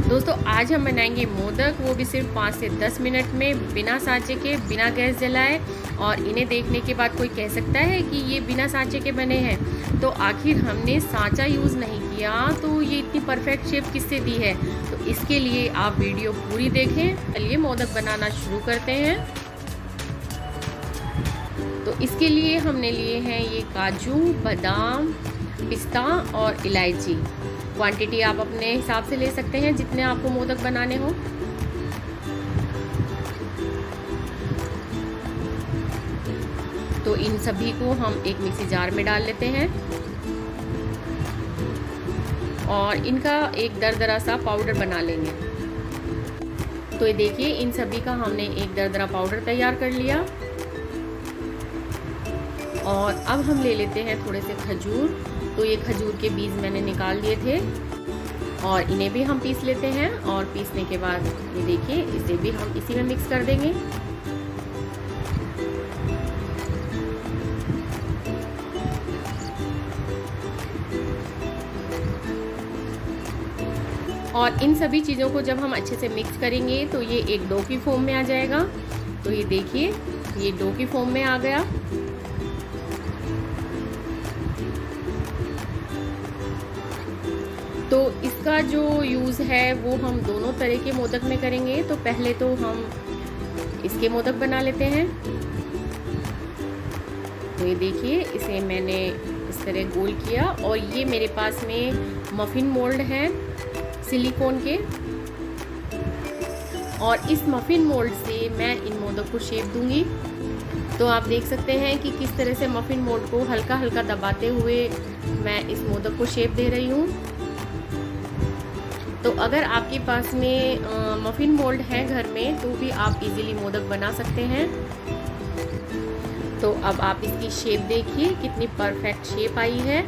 दोस्तों, आज हम बनाएँगे मोदक। वो भी सिर्फ़ पाँच से दस मिनट में, बिना सांचे के, बिना गैस जलाए। और इन्हें देखने के बाद कोई कह सकता है कि ये बिना सांचे के बने हैं। तो आखिर हमने सांचा यूज़ नहीं किया तो ये इतनी परफेक्ट शेप किससे दी है? तो इसके लिए आप वीडियो पूरी देखें। चलिए, मोदक बनाना शुरू करते हैं। तो इसके लिए हमने लिए हैं ये काजू, बादाम, पिस्ता और इलायची। क्वांटिटी आप अपने हिसाब से ले सकते हैं, जितने आपको मोदक बनाने हो। तो इन सभी को हम एक मिक्सी जार में डाल लेते हैं। और इनका एक दरदरा सा पाउडर बना लेंगे। तो ये देखिए, इन सभी का हमने एक दरदरा पाउडर तैयार कर लिया। और अब हम ले लेते हैं थोड़े से खजूर। तो ये खजूर के बीज मैंने निकाल लिए थे। और इन्हें भी हम पीस लेते हैं और पीसने के बाद ये देखिए, इसे भी हम इसी में मिक्स कर देंगे। और इन सभी चीज़ों को जब हम अच्छे से मिक्स करेंगे तो ये एक डो की फॉर्म में आ जाएगा। तो ये देखिए, ये डो की फॉर्म में आ गया। तो इसका जो यूज़ है, वो हम दोनों तरह के मोदक में करेंगे। तो पहले तो हम इसके मोदक बना लेते हैं। तो ये देखिए, इसे मैंने इस तरह गोल किया और ये मेरे पास में मफ़िन मोल्ड है सिलिकॉन के। और इस मफ़िन मोल्ड से मैं इन मोदक को शेप दूँगी। तो आप देख सकते हैं कि किस तरह से मफ़िन मोल्ड को हल्का हल्का दबाते हुए मैं इस मोदक को शेप दे रही हूँ। तो अगर आपके पास में मफ़िन मोल्ड है घर में तो भी आप इजीली मोदक बना सकते हैं। तो अब आप इसकी शेप देखिए, कितनी परफेक्ट शेप आई है।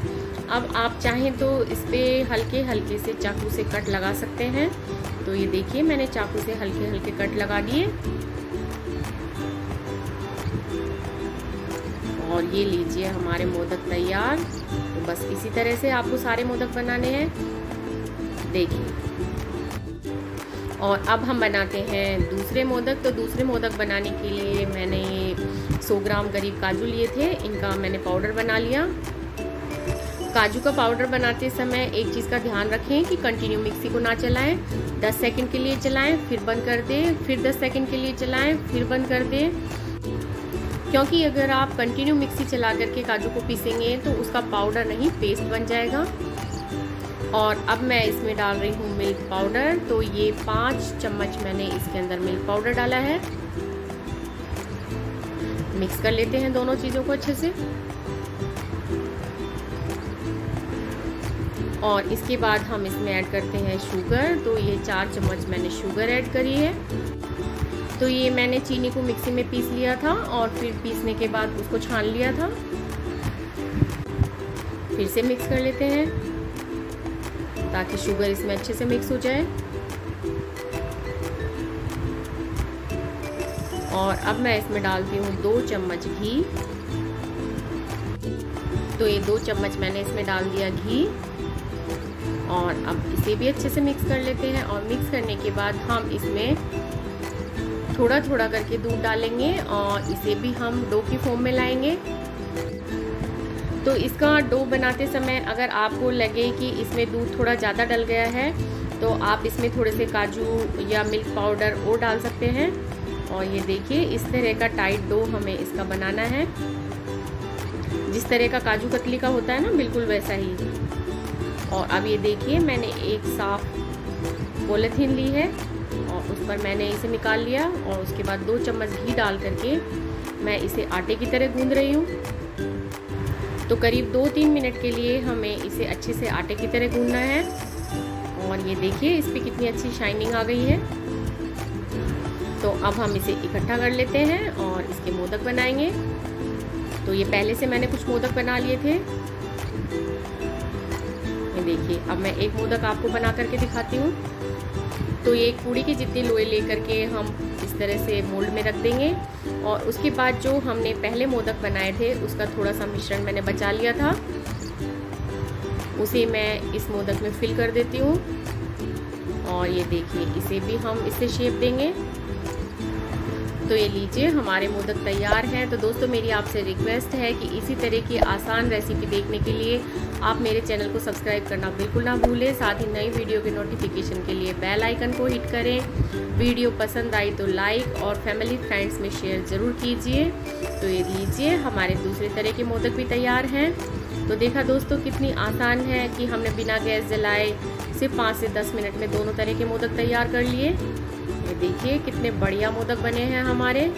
अब आप चाहें तो इस पर हल्के हल्के से चाकू से कट लगा सकते हैं। तो ये देखिए, मैंने चाकू से हल्के हल्के कट लगा दिए। और ये लीजिए हमारे मोदक तैयार। तो बस इसी तरह से आपको सारे मोदक बनाने हैं। देखिए। और अब हम बनाते हैं दूसरे मोदक। तो दूसरे मोदक बनाने के लिए मैंने 100 ग्राम करीब काजू लिए थे। इनका मैंने पाउडर बना लिया। काजू का पाउडर बनाते समय एक चीज़ का ध्यान रखें कि कंटिन्यू मिक्सी को ना चलाएँ। 10 सेकंड के लिए चलाएँ, फिर बंद कर दें, फिर 10 सेकंड के लिए चलाएँ, फिर बंद कर दें। क्योंकि अगर आप कंटिन्यू मिक्सी चला करके काजू को पीसेंगे तो उसका पाउडर नहीं, पेस्ट बन जाएगा। और अब मैं इसमें डाल रही हूँ मिल्क पाउडर। तो ये पाँच चम्मच मैंने इसके अंदर मिल्क पाउडर डाला है। मिक्स कर लेते हैं दोनों चीज़ों को अच्छे से। और इसके बाद हम इसमें ऐड करते हैं शुगर। तो ये चार चम्मच मैंने शुगर ऐड करी है। तो ये मैंने चीनी को मिक्सी में पीस लिया था और फिर पीसने के बाद उसको छान लिया था। फिर से मिक्स कर लेते हैं। ताकि शुगर इसमें अच्छे से मिक्स हो जाए। और अब मैं इसमें डालती हूँ दो चम्मच घी। तो ये दो चम्मच मैंने इसमें डाल दिया घी। और अब इसे भी अच्छे से मिक्स कर लेते हैं। और मिक्स करने के बाद हम इसमें थोड़ा थोड़ा करके दूध डालेंगे और इसे भी हम डो की फॉर्म में लाएँगे। तो इसका डो बनाते समय अगर आपको लगे कि इसमें दूध थोड़ा ज़्यादा डल गया है तो आप इसमें थोड़े से काजू या मिल्क पाउडर और डाल सकते हैं। और ये देखिए, इस तरह का टाइट डो हमें इसका बनाना है। जिस तरह का काजू कतली का होता है ना, बिल्कुल वैसा ही। और अब ये देखिए, मैंने एक साफ़ पॉलीथीन ली है और उस पर मैंने इसे निकाल लिया और उसके बाद दो चम्मच घी डाल करके मैं इसे आटे की तरह गूंद रही हूँ। तो करीब दो तीन मिनट के लिए हमें इसे अच्छे से आटे की तरह गूंदना है। और ये देखिए इस पर कितनी अच्छी शाइनिंग आ गई है। तो अब हम इसे इकट्ठा कर लेते हैं और इसके मोदक बनाएँगे। तो ये पहले से मैंने कुछ मोदक बना लिए थे। ये देखिए, अब मैं एक मोदक आपको बना करके दिखाती हूँ। तो ये एक पूड़ी की जितनी लोए लेकर के हम तरह से मोल्ड में रख देंगे। और उसके बाद जो हमने पहले मोदक बनाए थे, उसका थोड़ा सा मिश्रण मैंने बचा लिया था। उसे मैं इस मोदक में फिल कर देती हूँ। और ये देखिए, इसे भी हम इसे शेप देंगे। तो ये लीजिए, हमारे मोदक तैयार हैं। तो दोस्तों, मेरी आपसे रिक्वेस्ट है कि इसी तरह की आसान रेसिपी देखने के लिए आप मेरे चैनल को सब्सक्राइब करना बिल्कुल ना भूलें। साथ ही नई वीडियो के नोटिफिकेशन के लिए बेल आइकन को हिट करें। वीडियो पसंद आई तो लाइक और फैमिली फ्रेंड्स में शेयर ज़रूर कीजिए। तो ये लीजिए, हमारे दूसरे तरह के मोदक भी तैयार हैं। तो देखा दोस्तों, कितनी आसान है कि हमने बिना गैस जलाए सिर्फ़ पाँच से दस मिनट में दोनों तरह के मोदक तैयार कर लिए। देखिए कितने बढ़िया मोदक बने हैं हमारे।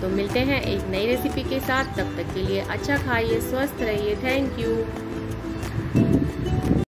तो मिलते हैं एक नई रेसिपी के साथ। तब तक के लिए अच्छा खाइए, स्वस्थ रहिए। Thank you